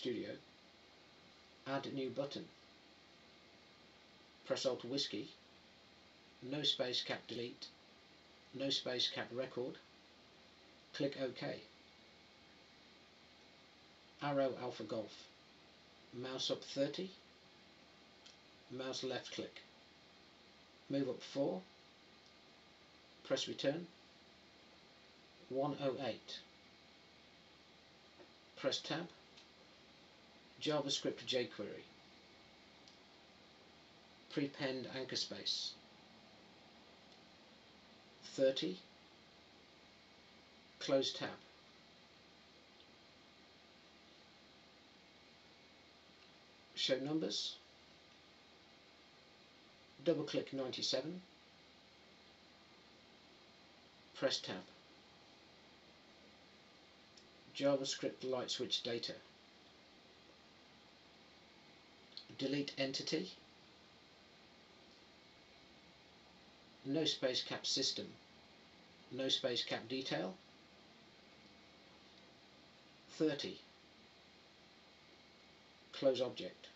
Studio, add new button, press Alt Whiskey, no space cap delete, no space cap record, click OK. Arrow Alpha Golf, mouse up 30, mouse left click, move up 4, press return, 108, press tab, JavaScript jQuery, prepend anchor space, 30, close tab. Show numbers, double click 97, press tab. JavaScript LightSwitch data. Delete entity. No space cap system. No space cap detail. 30. Close object.